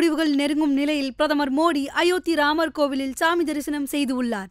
முடிவுகள் நெருங்கும் நிலையில் பிரதமர் மோடி அயோத்தி ராமர் கோவிலில் சாமி தரிசனம் செய்து உள்ளார்.